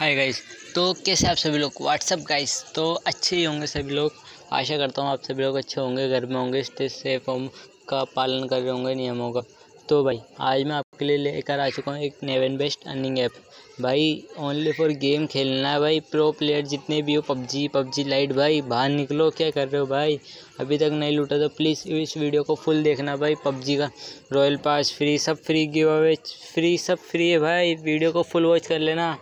Hi guys तो कैसे आप सभी लोग? व्हाट्सअप गाइस तो अच्छे ही होंगे सभी लोग। आशा करता हूँ आप सभी लोग अच्छे होंगे, घर में होंगे स्टे सेफ़ होम का पालन कर रहे होंगे, नियमों का। तो भाई, आज मैं आपके लिए लेकर आ चुका हूँ एक नेवन बेस्ट अर्निंग ऐप भाई ओनली फॉर गेम खेलना है भाई। प्रो प्लेयर जितने भी हो पबजी पबजी लाइट भाई, बाहर निकलो। क्या कर रहे हो भाई? अभी तक नहीं लूटा तो प्लीज़ इस वीडियो को फुल देखना भाई पबजी का। रॉयल पास फ्री सब फ्री गिव अवे फ्री सब फ्री है भाई। वीडियो को फुल वॉच कर लेना।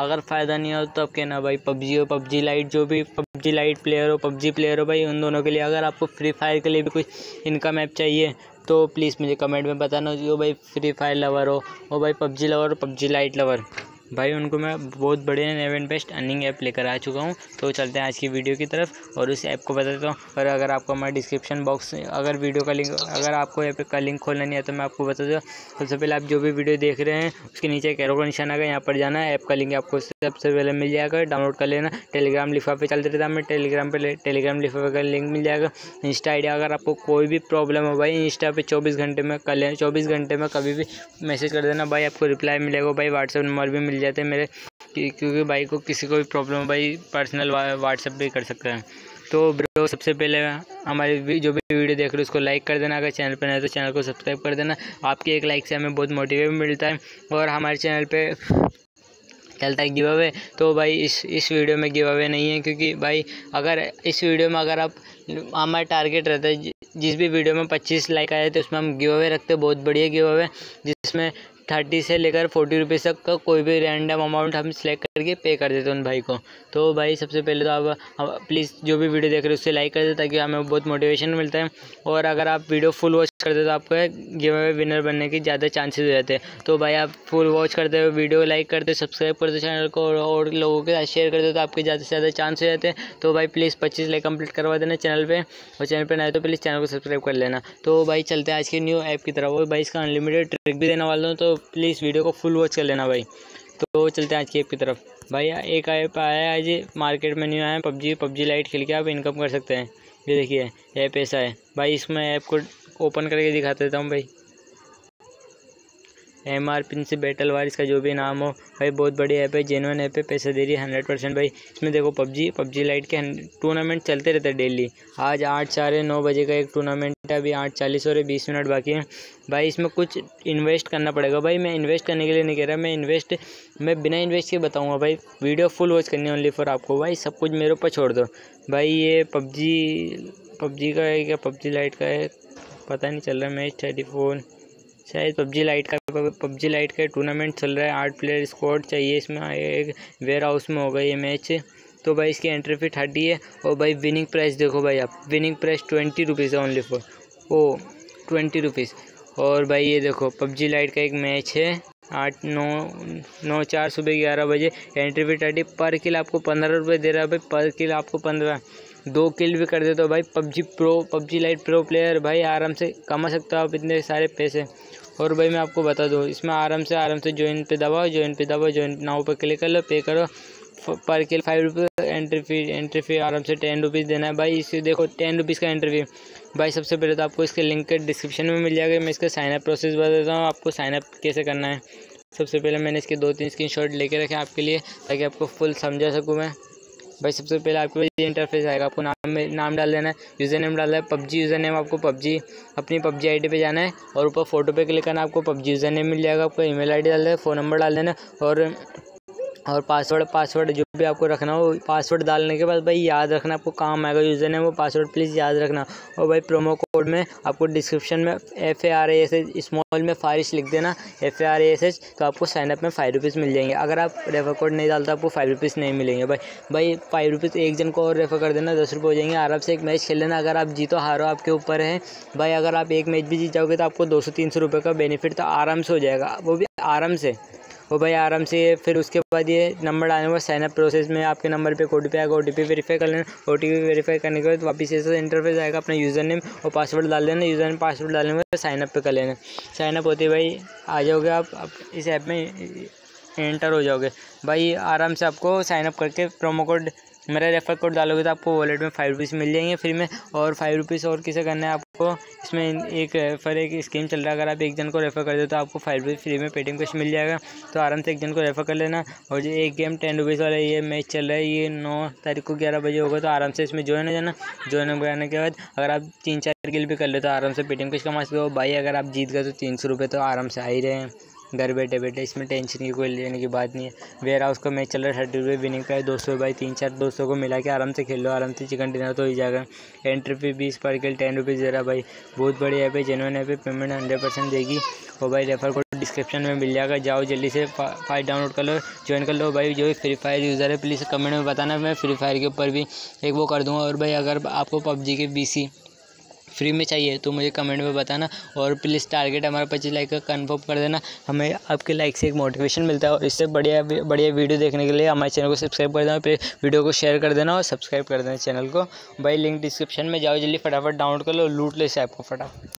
अगर फ़ायदा नहीं हो तो आप कहना भाई पबजी हो पबजी लाइट जो भी पबजी लाइट प्लेयर हो पबजी प्लेयर हो भाई, उन दोनों के लिए अगर आपको फ्री फायर के लिए भी कुछ इनकम ऐप चाहिए तो प्लीज़ मुझे कमेंट में बताना। जो भाई फ्री फायर लवर हो, वो भाई पबजी लवर हो पबजी लाइट लवर भाई, उनको मैं बहुत बढ़िया नेवन बेस्ट अर्निंग ऐप लेकर आ चुका हूँ। तो चलते हैं आज की वीडियो की तरफ़ और उस ऐप को बता देता हूँ। और अगर आपको हमारे डिस्क्रिप्शन बॉक्स अगर वीडियो का लिंक अगर आपको ऐप का लिंक खोलना नहीं है तो मैं आपको बता दूँ। सबसे पहले आप जो भी वीडियो देख रहे हैं, उसके नीचे कैरो का निशान आएगा, यहाँ पर जाना है। ऐप का लिंक आपको सबसे पहले मिल जाएगा डाउनलोड कर लेना। टेलीग्राम लिफाफे चलते रहता है टेलीग्राम पर टेलीग्राम लिफाफे का लिंक मिल जाएगा। इंस्टा आई अगर आपको कोई भी प्रॉब्लम हो भाई इंस्टा पे चौबीस घंटे में कर लें चौबीस घंटे में कभी भी मैसेज कर देना। भाई, आपको रिप्लाई मिलेगा। भाई व्हाट्सअप नंबर भी मिल जाते हैं मेरे क्योंकि भाई को किसी को भी प्रॉब्लम भाई पर्सनल व्हाट्सएप भी कर सकते हैं। तो ब्रो सबसे पहले हमारी जो भी वीडियो देख रहे हो, उसको लाइक कर देना। अगर चैनल पर नहीं तो चैनल को सब्सक्राइब कर देना। आपकी एक लाइक से हमें बहुत मोटिवेट मिलता है। और हमारे चैनल पर चलता है गिव अवे तो भाई इस इस वीडियो में गिव अवे नहीं है, क्योंकि भाई अगर इस वीडियो में अगर आप, हमारा टारगेट रहता है जिस भी वीडियो में पच्चीस लाइक आए तो उसमें हम गिव अवे रखते हैं। बहुत बढ़िया गिव अवे जिसमें थर्टी से लेकर फोर्टी रुपीज़ तक का कोई भी रैंडम अमाउंट हम सिलेक्ट करके पे कर देते हैं उन भाई को। तो भाई, सबसे पहले तो आप प्लीज़ जो भी वीडियो देख रहे हो उससे लाइक कर दे ताकि हमें बहुत मोटिवेशन मिलता है। और अगर आप वीडियो फुल वॉच करते तो आपको गिव अवे विनर बनने की ज़्यादा चांसेस हो जाते हैं। तो भाई, आप फुल वॉच करते हो वीडियो लाइक करते सब्सक्राइब करते चैनल को और लोगों के साथ शेयर करते तो आपके ज़्यादा से ज़्यादा चांस हो जाते हैं। तो भाई प्लीज़ पच्चीस लाइक कंप्लीट करवा देना चैनल पर और चैनल पर नए तो प्लीज़ चैनल को सब्सक्राइब कर लेना। तो भाई, चलते हैं आज के न्यू ऐप की तरफ़। और भाई, इसका अनलिमिटेड ट्रिक भी देने वाला हूँ तो प्लीज़ वीडियो को फुल वॉच कर लेना भाई। तो चलते हैं आज की ऐप की तरफ़। भाई एक ऐप आया है आज मार्केट में न्यू आया, पबजी पबजी लाइट खेल के आप इनकम कर सकते हैं। ये देखिए, ऐप ऐसा है। भाई, इसमें ऐप को ओपन करके दिखा देता हूँ भाई। एम आर पिन से बैटल वार इसका जो भी नाम हो, भाई बहुत बड़ी ऐप है जेनवन ऐप है पैसे दे रही है हंड्रेड परसेंट भाई। इसमें देखो पबजी पबजी लाइट के टूर्नामेंट चलते रहते हैं डेली आज आठ साढ़े नौ बजे का एक टूर्नामेंट है, अभी आठ चालीस और बीस मिनट बाकी है। भाई इसमें कुछ इन्वेस्ट करना पड़ेगा। भाई मैं इन्वेस्ट करने के लिए नहीं कह रहा, मैं इन्वेस्ट मैं बिना इन्वेस्ट के बताऊँगा भाई वीडियो फुल वॉच करनी है ओनली फॉर आपको। भाई सब कुछ मेरे ऊपर छोड़ दो। भाई ये पबजी पबजी का है क्या? पबजी लाइट का है? पता नहीं चल रहा मैच टेलीफोन शायद पबजी लाइट का पबजी लाइट का टूर्नामेंट चल रहा है, आठ प्लेयर स्क्वाड चाहिए, इसमें एक वेयर हाउस में होगा ये मैच तो भाई इसकी एंट्री फ़ी थर्टी है और भाई विनिंग प्राइस देखो भाई आप विनिंग प्राइस ट्वेंटी रुपीज़ है only for oh twenty rupees और भाई ये देखो पबजी लाइट का एक मैच है, आठ, नौ नौ, चार, सुबह ग्यारह बजे एंट्री फ़ी थर्टी, पर किल आपको पंद्रह रुपये दे रहा है भाई, पर किल आपको पंद्रह। दो किल भी कर देते हो भाई PUBG pro PUBG lite pro player भाई आराम से कमा सकते हो आप इतने सारे पैसे। और भाई मैं आपको बता दूँ, इसमें आराम से आराम से ज्वाइन पे दबाओ ज्वाइन पे दबाओ ज्वाइन नाव पे क्लिक कर लो पे करो। पर किल फाइव रुपये एंट्री फ़ी एंट्री फ़ी आराम से टेन रुपीज़ देना है। भाई इसे देखो टेन रुपीज़ का एंट्री फ़ी भाई सबसे पहले तो आपको इसके लिंक के डिस्क्रिप्शन में मिल जाएगा। मैं इसका साइनअप प्रोसेस बता देता हूँ, आपको साइनअप कैसे करना है। सबसे पहले मैंने इसके दो तीन स्क्रीन शॉट लेके रखे आपके लिए, ताकि आपको फुल समझा सकूँ मैं। भाई, सबसे पहले आपके पास ये इंटरफेस आएगा। आपको नाम में, नाम डाल देना है यूज़र नेम डाल है, पबजी यूज़र नेम आपको पबजी, अपनी पबजी आईडी पे जाना है और ऊपर फ़ोटो पे क्लिक करना है, आपको पबजी यूज़र नेम मिल जाएगा। आपको ईमेल आईडी डाल देना फ़ोन नंबर डाल देना और और पासवर्ड पासवर्ड जो भी आपको रखना हो पासवर्ड डालने के बाद भाई याद रखना, आपको काम आएगा यूज़र नेम वो पासवर्ड प्लीज़ याद रखना। और भाई प्रोमो कोड में आपको डिस्क्रिप्शन में F A R S H small में फारिश लिख देना F A R S H तो आपको साइनअप में फाइव रुपीज़ मिल जाएँगे। अगर आप रेफर कोड नहीं डालते, आपको फाइव रुपीज़ नहीं मिलेंगे भाई। भाई फाइव रुपीज़ एक जन को और रेफर कर देना, दस रुपये हो जाएँगे। आराम से एक मैच खेल लेना। अगर आप जीतो, हारो, आपके ऊपर है, भाई अगर आप एक मैच भी जीत जाओगे तो आपको दो सौ, तीन सौ रुपये का बेनिफिट तो आराम से हो जाएगा। वो भी आराम से। वो भाई आराम से फिर उसके बाद ये नंबर डालने के बाद साइनअप प्रोसेस में आपके नंबर पे ओ टी पी आएगा ओ टी पी वेरीफाई कर लेना। ओ टी पी वेरीफाई करने के बाद वापस ऐसा इंटरफेस आएगा अपना यूज़र नेम और पासवर्ड डाल देना यूज़र नेम पासवर्ड डालने के बाद साइनअप पे कर लेना। साइनअप होते भाई आ जाओगे आप, इस ऐप में एंटर हो जाओगे। भाई आराम से आपको साइनअप करके प्रोमो कोड मेरा रेफर कोड डालोगे तो आपको वॉलेट में फाइव रुपीज़ मिल जाएँगे फ्री में और फाइव रुपीज़ और किसे करना है आप आपको इसमें एक रेफर एक स्कीम चल रहा है। अगर आप एक जन को रेफ़र कर दो तो आपको फाइव रुपीज़ फ्री में पेटीएम कैश मिल जाएगा। तो आराम से एक जन को रेफ़र कर लेना। और जो एक गेम टेन रुपीज़ वाला ये मैच चल रहा है। ये नौ तारीख को ग्यारह बजे होगा तो आराम से इसमें ज्वाइन हो जाना। ज्वाइन जाने के बाद अगर आप तीन चार गिल भी कर ले तो आराम से पेटीएम कैश कमा सकते हो। भाई, अगर आप जीत गए तो तीन सौ रुपये तो आराम से आ ही रहे हैं। घर बैठे बैठे, इसमें टेंशन की कोई लेने की बात नहीं है। वेयर हाउस का मैच चल रहा है थर्टी रुपये विनिंग का है दो सौ बाई तीन, चार दोस्तों को मिला के आराम से खेल लो आराम से चिकन डिनर तो ही जाएगा। एंट्री फ़ी बीस पर किल टेन रुपीज़ दे रहा भाई। बहुत बड़ी ऐप है जेनवन ऐप है पेमेंट हंड्रेड परसेंट देगी। और भाई रेफर कोड डिस्क्रिप्शन में मिल जाएगा, जाओ जल्दी से फ़ाइल डाउनलोड कर लो ज्वाइन कर लो भाई, जो फ्री फायर यूज़र है प्लीज़ कमेंट में बताना, मैं फ्री फायर के ऊपर भी एक वो कर दूँगा। और भाई अगर आपको पबजी के BC फ्री में चाहिए तो मुझे कमेंट में बताना और प्लीज़ टारगेट हमारा पच्चीस लाइक का कन्फर्म कर देना। हमें आपके लाइक से एक मोटिवेशन मिलता है और इससे बढ़िया बढ़िया वीडियो देखने के लिए हमारे चैनल को सब्सक्राइब कर देना वीडियो को शेयर कर देना और सब्सक्राइब कर देना चैनल को। भाई लिंक डिस्क्रिप्शन में जाओ, जल्दी फटाफट डाउनलोड कर लो लूट ले इस ऐप को फटाफट।